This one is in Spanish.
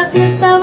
la fiesta